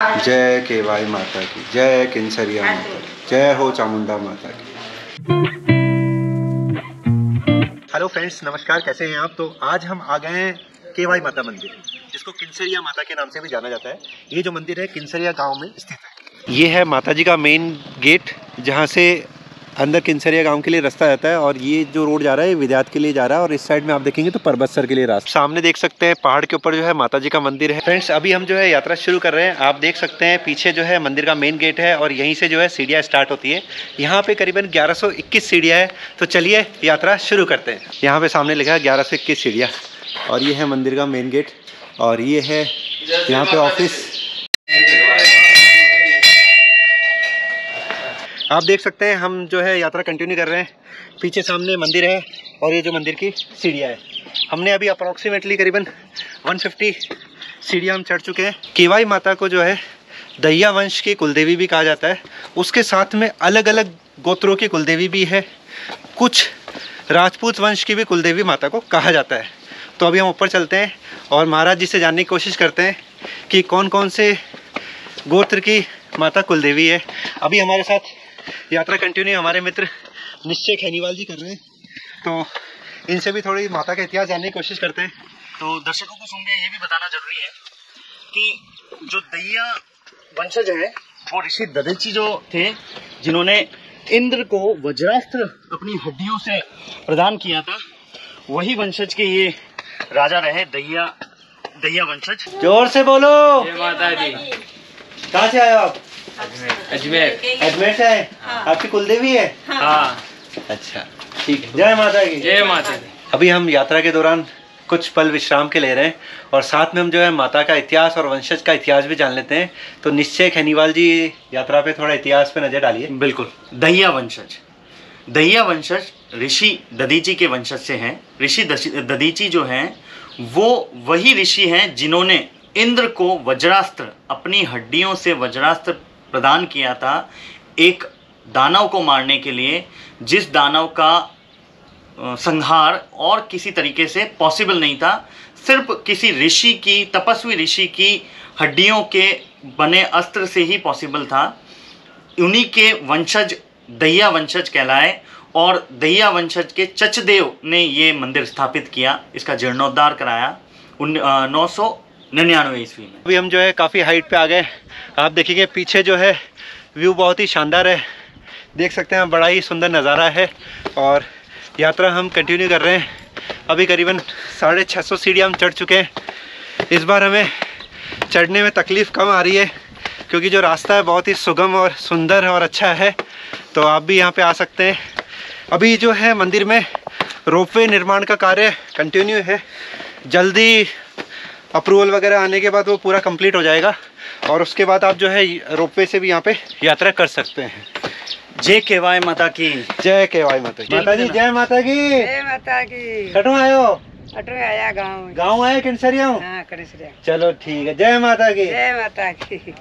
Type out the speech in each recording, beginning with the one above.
जय केवाई माता की जय किन्सरिया माता की जय हो चामुंडा माता की। हेलो फ्रेंड्स नमस्कार कैसे हैं आप? तो आज हम आ गए हैं केवाई माता मंदिर जिसको किन्सरिया माता के नाम से भी जाना जाता है। ये जो मंदिर है किन्सरिया गाँव में स्थित है। ये है माता जी का मेन गेट जहाँ से अंदर किन्सरिया गाँव के लिए रास्ता जाता है और ये जो रोड जा रहा है विद्यात के लिए जा रहा है और इस साइड में आप देखेंगे तो परबतसर के लिए रास्ता। सामने देख सकते हैं, पहाड़ के ऊपर जो है माता जी का मंदिर है। फ्रेंड्स, अभी हम जो है यात्रा शुरू कर रहे हैं। आप देख सकते हैं, पीछे जो है मंदिर का मेन गेट है और यहीं से जो है सीढ़ियाँ स्टार्ट होती है। यहाँ पे करीबन ग्यारह सीढ़ियाँ है। तो चलिए यात्रा शुरू करते हैं। यहाँ पे सामने लिखा है ग्यारह सीढ़ियाँ और ये है मंदिर का मेन गेट और ये है यहाँ पे ऑफ़िस। आप देख सकते हैं, हम जो है यात्रा कंटिन्यू कर रहे हैं। पीछे सामने मंदिर है और ये जो मंदिर की सीढ़ियाँ है। हमने अभी अप्रॉक्सीमेटली करीबन 150 सीढ़ियाँ हम चढ़ चुके हैं। केवाई माता को जो है, दहिया वंश की कुलदेवी भी कहा जाता है। उसके साथ में अलग अलग गोत्रों की कुलदेवी भी है। कुछ राजपूत वंश की भी कुलदेवी माता को कहा जाता है। तो अभी हम ऊपर चलते हैं और महाराज जी से जानने की कोशिश करते हैं कि कौन कौन से गोत्र की माता कुलदेवी है। अभी हमारे साथ यात्रा कंटिन्यू हमारे मित्र निश्चय खैनीवाल जी कर रहे हैं। तो इनसे भी थोड़ी माता का इतिहास जानने की कोशिश करते हैं। तो दर्शकों को सुन ये भी बताना ज़रूरी है कि जो दैया वंशज है वो ऋषि ददीची जो थे जिन्होंने इंद्र को वज्रास्त्र अपनी हड्डियों से प्रदान किया था वही वंशज के ये राजा रहे दैया दैया वंशज। ज़ोर से बोलो। माता दी। कहाँ से आए आप? अजमेर। अजमेर। से आए आपकी कुलदेवी है? हाँ। अच्छा ठीक है। जय माता की। जय माता दी अभी हम यात्रा के दौरान कुछ पल विश्राम के ले रहे हैं और साथ में हम जो है माता का इतिहास और वंशज का इतिहास भी जान लेते हैं। तो निश्चय खैनीवाल जी यात्रा पे थोड़ा इतिहास पे नज़र डालिए। बिल्कुल। दहिया वंशज। दहिया वंशज ऋषि ददीची के वंशज से हैं। ऋषि ददीची जो हैं वो वही ऋषि हैं जिन्होंने इंद्र को वज्रास्त्र अपनी हड्डियों से वज्रास्त्र प्रदान किया था एक दानव को मारने के लिए, जिस दानव का संहार और किसी तरीके से पॉसिबल नहीं था, सिर्फ़ किसी ऋषि की, तपस्वी ऋषि की हड्डियों के बने अस्त्र से ही पॉसिबल था। उन्हीं के वंशज, दहिया वंशज कहलाए और दहिया वंशज के चचदेव ने ये मंदिर स्थापित किया, इसका जीर्णोद्धार कराया। उन नौ सौ निन्यानवे ईस्वी में। अभी हम जो है काफ़ी हाइट पे आ गए आप देखिए पीछे जो है व्यू बहुत ही शानदार है। देख सकते हैं बड़ा ही सुंदर नज़ारा है और यात्रा हम कंटिन्यू कर रहे हैं। अभी करीबन साढ़े छः सौ सीढ़ियाँ हम चढ़ चुके हैं। इस बार हमें चढ़ने में तकलीफ़ कम आ रही है क्योंकि जो रास्ता है बहुत ही सुगम और सुंदर और अच्छा है। तो आप भी यहाँ पे आ सकते हैं। अभी जो है मंदिर में रोपवे निर्माण का कार्य कंटिन्यू है। जल्दी अप्रूवल वगैरह आने के बाद वो पूरा कंप्लीट हो जाएगा और उसके बाद आप जो है रोपवे से भी यहाँ पे यात्रा कर सकते हैं। जय केवाय माता की। जय केवाई माता की। माता जी जय माता की। जय माता की। कटो आयो? अटो आया गाँव गाँव आए किनसरिया हूँ? हाँ चलो ठीक है जय माता की। जय माता की।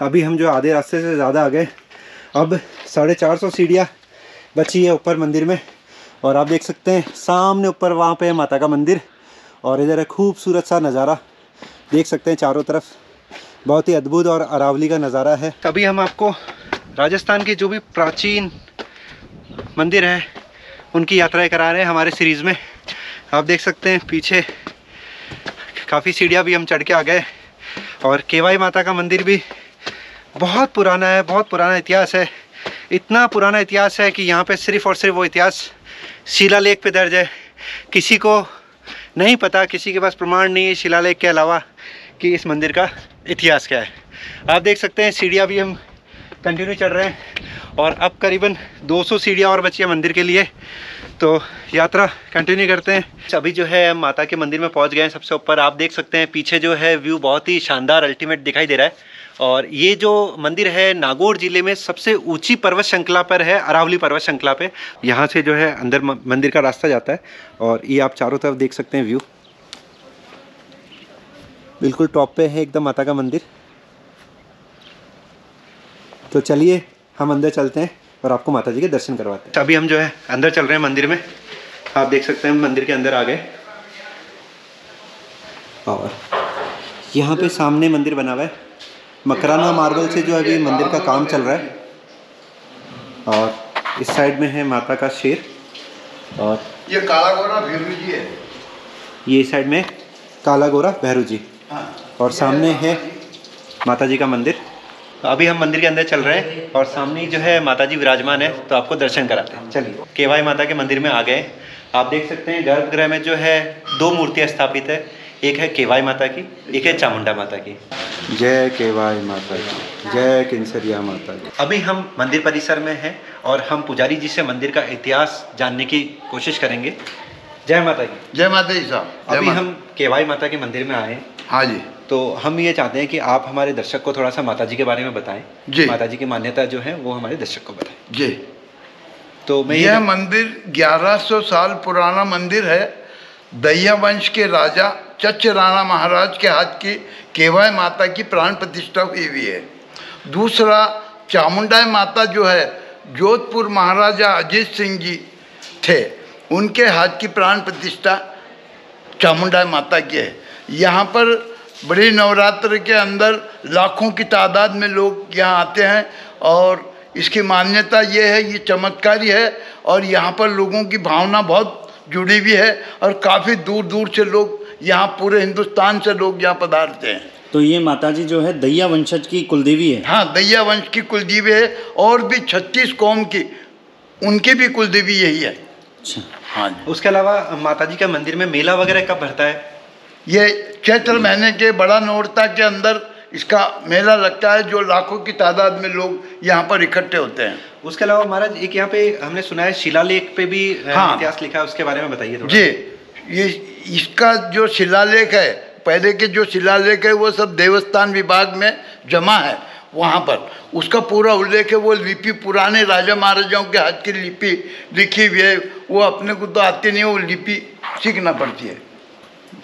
अभी हम जो आधे रास्ते से ज़्यादा आ गए अब साढ़े चार सौ सीढ़ियाँ बची है ऊपर मंदिर में और आप देख सकते हैं सामने ऊपर वहाँ पे है माता का मंदिर। और इधर है खूबसूरत सा नज़ारा। देख सकते हैं चारों तरफ़। बहुत ही अद्भुत और अरावली का नज़ारा है। अभी हम आपको राजस्थान के जो भी प्राचीन मंदिर हैं, उनकी यात्राएँ करा रहे हैं हमारे सीरीज़ में। आप देख सकते हैं पीछे काफ़ी सीढ़ियाँ भी हम चढ़ के आ गए। और केवाई माता का मंदिर भी बहुत पुराना है, बहुत पुराना इतिहास है। इतना पुराना इतिहास है कि यहाँ पे सिर्फ़ और सिर्फ़ वो इतिहास शिलालेख पे दर्ज है। किसी को नहीं पता, किसी के पास प्रमाण नहीं है शिलालेख के अलावा कि इस मंदिर का इतिहास क्या है। आप देख सकते हैं, सीढ़ियाँ भी हम कंटिन्यू चढ़ रहे हैं और अब करीबन 200 सीढ़ियाँ और बची है मंदिर के लिए। तो यात्रा कंटिन्यू करते हैं। अभी जो है माता के मंदिर में पहुँच गए हैं सबसे ऊपर। आप देख सकते हैं, पीछे जो है व्यू बहुत ही शानदार अल्टीमेट दिखाई दे रहा है। और ये जो मंदिर है नागौर ज़िले में सबसे ऊँची पर्वत श्रृंखला पर है, अरावली पर्वत श्रृंखला पे। यहाँ से जो है अंदर मंदिर का रास्ता जाता है और ये आप चारों तरफ़ देख सकते हैं व्यू। बिल्कुल टॉप पे है एकदम माता का मंदिर। तो चलिए, हम अंदर चलते हैं और आपको माता जी के दर्शन करवाते हैं। अभी हम जो है अंदर चल रहे हैं मंदिर में। आप देख सकते हैं मंदिर के अंदर आ गए। और यहाँ पे सामने मंदिर बना हुआ है। मकराना मार्बल से जो अभी मंदिर का काम चल रहा है। और इस साइड में है माता का शेर। और ये काला गोरा भैरू जी है। ये साइड में काला गोरा भैरू जी। हाँ। और सामने है माता जी का मंदिर। अभी हम मंदिर के अंदर चल रहे हैं और सामने जो है माता जी विराजमान है तो आपको दर्शन कराते हैं। चलिए। केवाई माता के मंदिर में आ गए। आप देख सकते हैं गर्भगृह में जो है दो मूर्तियाँ स्थापित है। एक है केवाई माता की एक है चामुंडा माता की। जय केवाई माता की जय किंसरिया माता की। अभी हम मंदिर परिसर में हैं और हम पुजारी जी से मंदिर का इतिहास जानने की कोशिश करेंगे। जय माता की। जय माता जी साहब। अभी हम केवाई माता के मंदिर में आए हाँ। जी। तो हम ये चाहते हैं कि आप हमारे दर्शक को थोड़ा सा माता जी के बारे में बताएँ। जी। माता जी की मान्यता जो है वो हमारे दर्शक को बताएँ। जी। तो मैं यह मंदिर 1100 साल पुराना मंदिर है। दैया वंश के राजा चच राणा महाराज के हाथ की केवाय माता की प्राण प्रतिष्ठा हुई हुई है। दूसरा चामुंडा माता जो है, जोधपुर महाराजा अजीत सिंह जी थे, उनके हाथ की प्राण प्रतिष्ठा चामुंडा माता की है। यहाँ पर बड़ी नवरात्र के अंदर लाखों की तादाद में लोग यहाँ आते हैं और इसकी मान्यता ये है, ये चमत्कारी है और यहाँ पर लोगों की भावना बहुत जुड़ी हुई है और काफ़ी दूर दूर से लोग यहाँ पूरे हिंदुस्तान से लोग यहाँ पधारते हैं। तो ये माता जी जो है दैया वंशज की कुलदेवी है। हाँ दैया वंश की कुलदेवी है और भी छत्तीस कौम की उनकी भी कुलदेवी यही है। अच्छा। हाँ जी। उसके अलावा माता जी के मंदिर में मेला वगैरह कब भरता है? ये चैत्र महीने के बड़ा नोरता के अंदर इसका मेला लगता है जो लाखों की तादाद में लोग यहाँ पर इकट्ठे होते हैं। उसके अलावा महाराज एक यहाँ पे हमने सुना है शिलालेख पे भी हाँ। इतिहास लिखा है उसके बारे में बताइए जी ये इसका जो शिलालेख है पहले के जो शिलालेख है वो सब देवस्थान विभाग में जमा है वहाँ पर। उसका पूरा उल्लेख है वो लिपि पुराने राजा महाराजाओं के हाथ की लिपि लिखी हुई है वो अपने को तो आती नहीं है वो लिपि सीखना पड़ती है।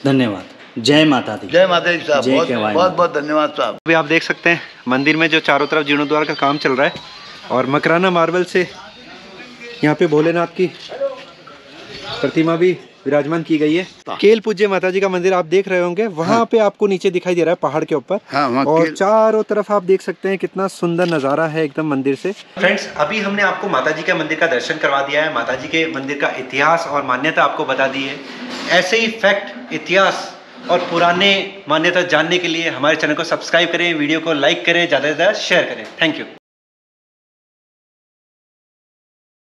धन्यवाद। जय माता दी। जय माता दी साहब जय बहुत बहुत बहुत धन्यवाद साहब। अभी आप देख सकते हैं मंदिर में जो चारों तरफ़ जीर्णोद्वार का काम चल रहा है और मकराना मार्बल से यहाँ पे भोलेनाथ की प्रतिमा भी विराजमान की गई है। केल पूज्य माता जी का मंदिर आप देख रहे होंगे वहाँ हाँ। पे आपको नीचे दिखाई दे रहा है पहाड़ के ऊपर। हाँ, और चारों तरफ़ आप देख सकते हैं कितना सुंदर नज़ारा है एकदम मंदिर से। फ्रेंड्स अभी हमने आपको माता जी के मंदिर का दर्शन करवा दिया है। माता जी के मंदिर का इतिहास और मान्यता आपको बता दी है। ऐसे ही फैक्ट इतिहास और पुराने मान्यता जानने के लिए हमारे चैनल को सब्सक्राइब करें, वीडियो को लाइक करें, ज़्यादा से ज़्यादा शेयर करें। Thank you